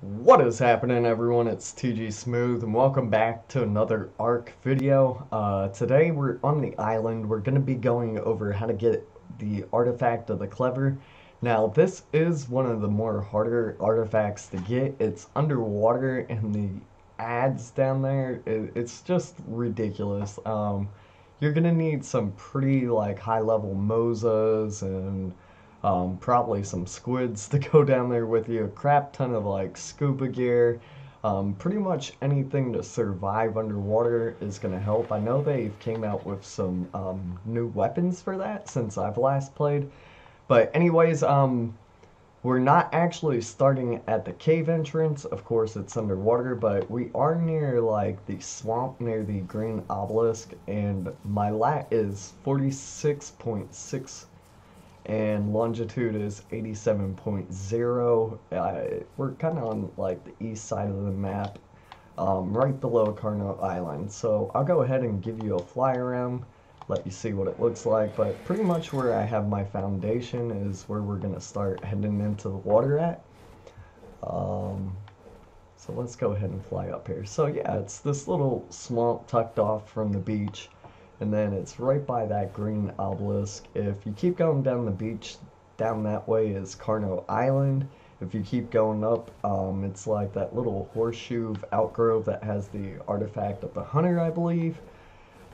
What is happening everyone? It's TG Smooth and welcome back to another ARK video. Uh, today we're on the island. We're going to be going over how to get the artifact of the clever. Now this is one of the more harder artifacts to get. It's underwater and the adds down there, it, it's just ridiculous. Um, you're going to need some pretty like high level Mosas and um, probably some squids to go down there with you, a crap ton of like scuba gear. Um, pretty much anything to survive underwater is going to help. I know they've came out with some um, new weapons for that since I've last played. But anyways, um, we're not actually starting at the cave entrance. Of course, it's underwater, but we are near like the swamp near the green obelisk, and my lat is 46.6 and longitude is 87.0. Uh, we're kind of on like the east side of the map, um, right below Carno Island. So I'll go ahead and give you a fly around, let you see what it looks like. But pretty much where I have my foundation is where we're gonna start heading into the water at. Um, so let's go ahead and fly up here. So yeah, it's this little swamp tucked off from the beach and then it's right by that green obelisk. If you keep going down the beach, down that way is Carno Island. If you keep going up, um, it's like that little horseshoe outgrowth that has the artifact of the hunter, I believe.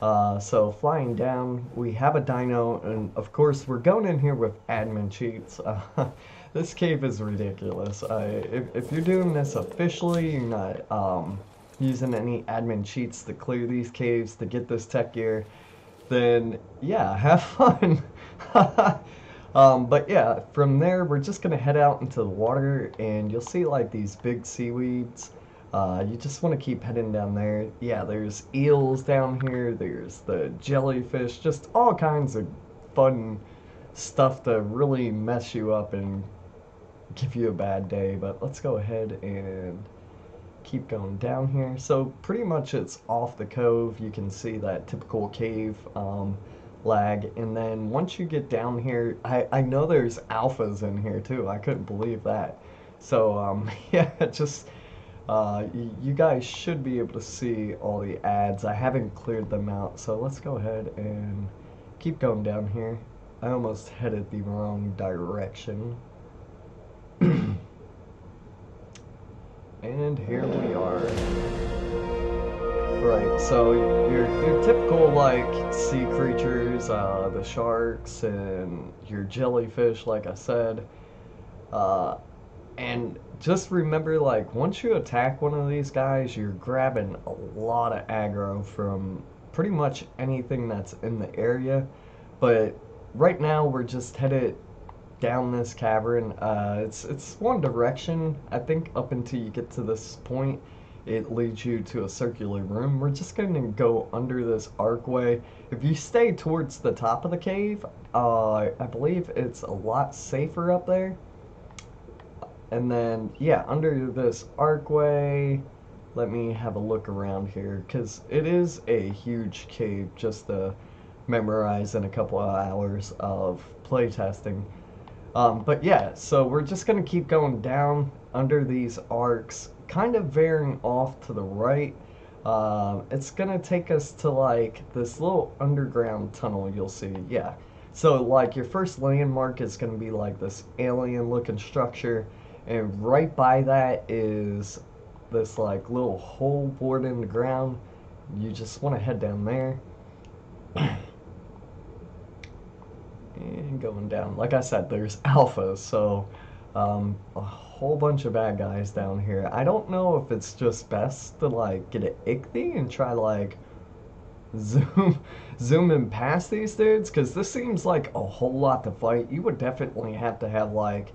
Uh, so flying down, we have a dino, and of course we're going in here with admin cheats. Uh, this cave is ridiculous. Uh, if, if, you're doing this officially, you're not um, using any admin cheats to clear these caves to get this tech gear, then yeah, have fun. um, but yeah, from there we're just gonna head out into the water and you'll see like these big seaweeds. Uh, you just want to keep heading down there. Yeah, there's eels down here. There's the jellyfish. Just all kinds of fun stuff to really mess you up and give you a bad day. But let's go ahead and keep going down here. So pretty much it's off the cove. You can see that typical cave um, lag. And then once you get down here, I, I know there's alphas in here too. I couldn't believe that. So um, yeah, just uh, you guys should be able to see all the adds. I haven't cleared them out. So let's go ahead and keep going down here. I almost headed the wrong direction. And here we are. Right, so your, your typical, like, sea creatures, uh, the sharks and your jellyfish, like I said. Uh, and just remember, like, once you attack one of these guys, you're grabbing a lot of aggro from pretty much anything that's in the area. But right now, we're just headed down this cavern. Uh, it's it's one direction. I think up until you get to this point, it leads you to a circular room. We're just going to go under this archway. If you stay towards the top of the cave, uh, I believe it's a lot safer up there. And then, yeah, under this archway, let me have a look around here, because it is a huge cave just to memorize in a couple of hours of playtesting. Um, but yeah, so we're just going to keep going down under these arcs, kind of veering off to the right. Uh, it's going to take us to like this little underground tunnel you'll see. Yeah. So like your first landmark is going to be like this alien looking structure. And right by that is this like little hole bored in the ground. You just want to head down there. and going down. Like I said, there's alphas, so um, a whole bunch of bad guys down here. I don't know if it's just best to like get an ichthy and try like zoom zoom in past these dudes because this seems like a whole lot to fight. You would definitely have to have like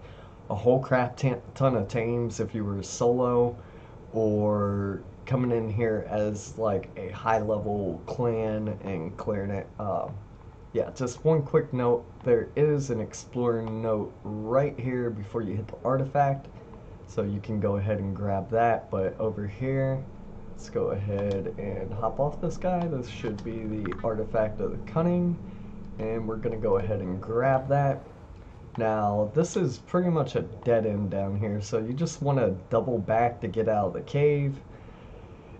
a whole crap ton of tames if you were solo or coming in here as like a high level clan and clearing it. Uh, yeah, just one quick note. There is an exploring note right here before you hit the artifact. So you can go ahead and grab that. But over here, let's go ahead and hop off this guy. This should be the artifact of the cunning. And we're going to go ahead and grab that. Now, this is pretty much a dead end down here, so you just want to double back to get out of the cave.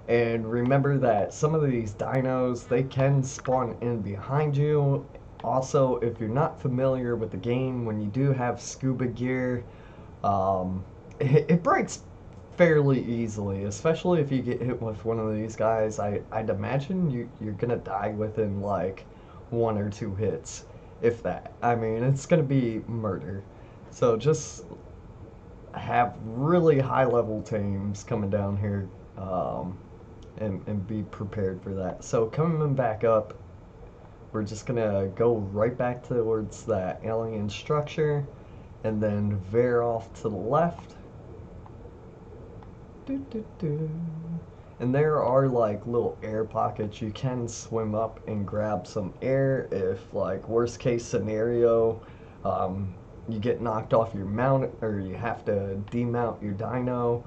And remember that some of these dinos, they can spawn in behind you. Also, if you're not familiar with the game, when you do have scuba gear, um, it, it breaks fairly easily, especially if you get hit with one of these guys. I, I'd imagine you, you're gonna die within like one or two hits, if that. I mean, it's gonna be murder. So just have really high level teams coming down here um, and, and be prepared for that. So coming back up, we're just gonna go right back towards that alien structure and then veer off to the left. And there are like little air pockets. You can swim up and grab some air if like worst case scenario um, you get knocked off your mount or you have to demount your dino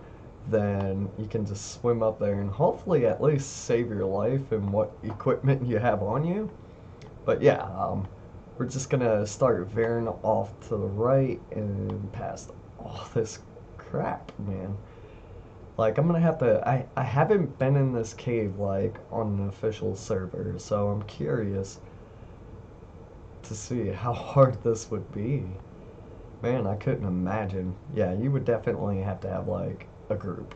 then you can just swim up there and hopefully at least save your life and what equipment you have on you but yeah um, we're just gonna start veering off to the right and past all this crap man like, I'm gonna have to. I, I haven't been in this cave, like, on an official server, so I'm curious to see how hard this would be. Man, I couldn't imagine. Yeah, you would definitely have to have, like, a group.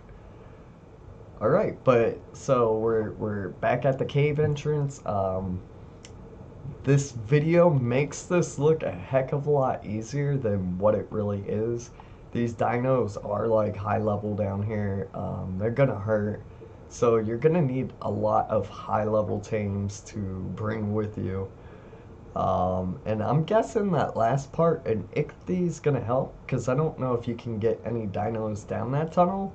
Alright, but, so, we're, we're back at the cave entrance. Um, this video makes this look a heck of a lot easier than what it really is these dinos are like high level down here. Um, they're gonna hurt. So you're gonna need a lot of high level tames to bring with you. Um, and I'm guessing that last part, an is gonna help, because I don't know if you can get any dinos down that tunnel.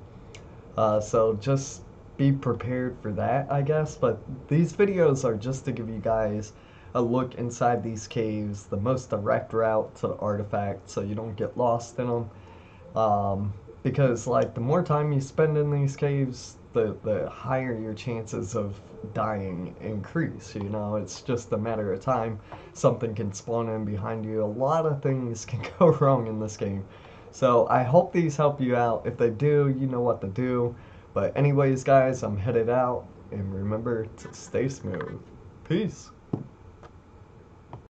Uh, so just be prepared for that, I guess. But these videos are just to give you guys a look inside these caves, the most direct route to the artifact, so you don't get lost in them. Um, because like the more time you spend in these caves, the the higher your chances of dying increase. You know, it's just a matter of time. Something can spawn in behind you. A lot of things can go wrong in this game. So I hope these help you out. If they do, you know what to do. But anyways, guys, I'm headed out. And remember to stay smooth. Peace.